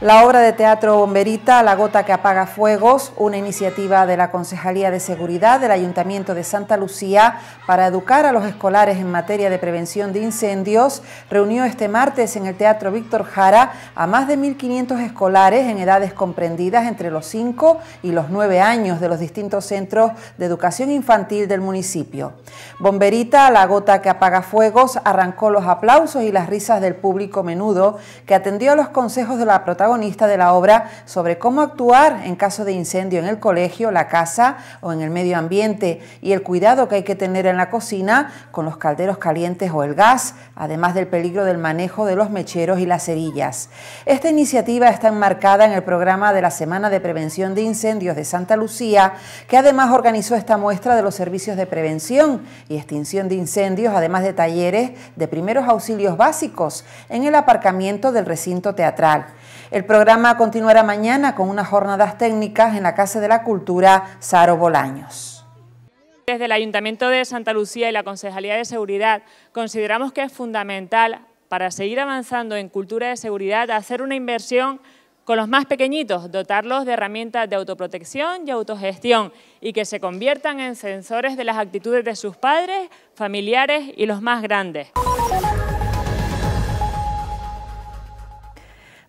La obra de teatro Bomberita, La gota que apaga fuegos, una iniciativa de la Concejalía de Seguridad del Ayuntamiento de Santa Lucía para educar a los escolares en materia de prevención de incendios, reunió este martes en el Teatro Víctor Jara a más de 1.500 escolares en edades comprendidas entre los 5 y los 9 años de los distintos centros de educación infantil del municipio. Bomberita, La gota que apaga fuegos, arrancó los aplausos y las risas del público menudo que atendió a los consejos de la protagonista de la obra sobre cómo actuar en caso de incendio en el colegio, la casa o en el medio ambiente y el cuidado que hay que tener en la cocina con los calderos calientes o el gas, además del peligro del manejo de los mecheros y las cerillas. Esta iniciativa está enmarcada en el programa de la Semana de Prevención de Incendios de Santa Lucía, que además organizó esta muestra de los servicios de prevención y extinción de incendios, además de talleres de primeros auxilios básicos en el aparcamiento del recinto teatral. Programa continuará mañana con unas jornadas técnicas en la Casa de la Cultura Saro Bolaños. Desde el Ayuntamiento de Santa Lucía y la Concejalía de Seguridad consideramos que es fundamental para seguir avanzando en cultura de seguridad hacer una inversión con los más pequeñitos, dotarlos de herramientas de autoprotección y autogestión y que se conviertan en sensores de las actitudes de sus padres, familiares y los más grandes.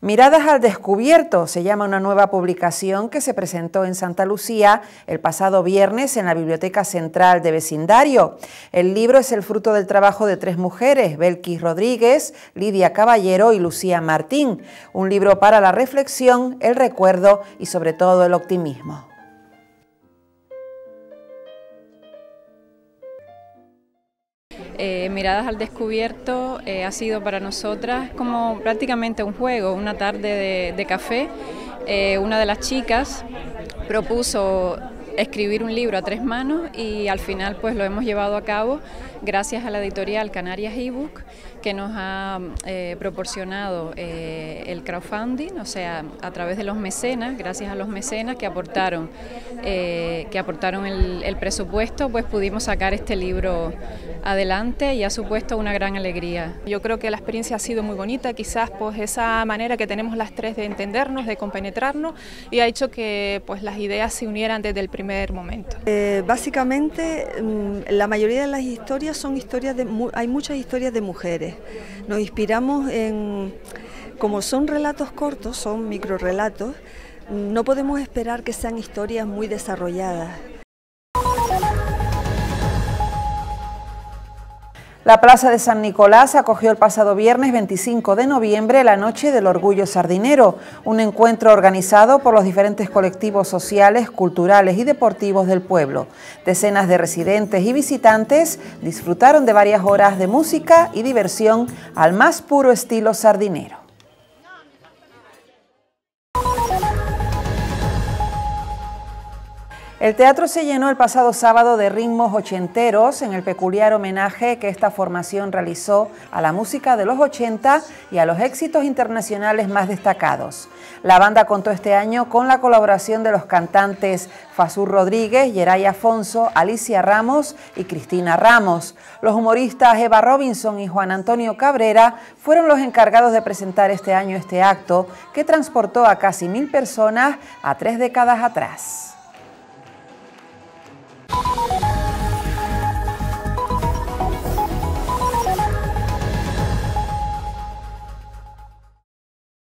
Miradas al descubierto se llama una nueva publicación que se presentó en Santa Lucía el pasado viernes en la Biblioteca Central de Vecindario. El libro es el fruto del trabajo de tres mujeres, Belkis Rodríguez, Lidia Caballero y Lucía Martín. Un libro para la reflexión, el recuerdo y sobre todo el optimismo. Eh, Miradas al Descubierto eh, ha sido para nosotras como prácticamente un juego, una tarde de, café. Eh, una de las chicas propuso escribir un libro a tres manos y al final pues lo hemos llevado a cabo gracias a la editorial Canarias eBook que nos ha eh, proporcionado eh, el crowdfunding, o sea, a través de los mecenas, gracias a los mecenas que aportaron, eh, que aportaron el, el, presupuesto, pues pudimos sacar este libro adelante y ha supuesto una gran alegría. Yo creo que la experiencia ha sido muy bonita, quizás pues esa manera que tenemos las tres de entendernos, de compenetrarnos y ha hecho que pues las ideas se unieran desde el primer momento. básicamente mm, la mayoría de las historias son historias de, hay muchas historias de mujeres nos inspiramos en, como son relatos cortos, son microrelatos, no podemos esperar que sean historias muy desarrolladas. La Plaza de San Nicolás acogió el pasado viernes 25 de noviembre la Noche del Orgullo Sardinero, un encuentro organizado por los diferentes colectivos sociales, culturales y deportivos del pueblo. Decenas de residentes y visitantes disfrutaron de varias horas de música y diversión al más puro estilo sardinero. El teatro se llenó el pasado sábado de ritmos ochenteros en el peculiar homenaje que esta formación realizó a la música de los 80 y a los éxitos internacionales más destacados. La banda contó este año con la colaboración de los cantantes Fasur Rodríguez, Yeray Afonso, Alicia Ramos y Cristina Ramos. Los humoristas Eva Robinson y Juan Antonio Cabrera fueron los encargados de presentar este año este acto que transportó a casi mil personas a tres décadas atrás.